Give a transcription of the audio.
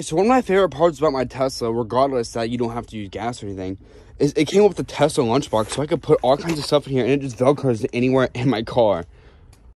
So one of my favorite parts about my Tesla, regardless that you don't have to use gas or anything, is it came with the Tesla lunchbox, so I could put all kinds of stuff in here, and it just velcros anywhere in my car.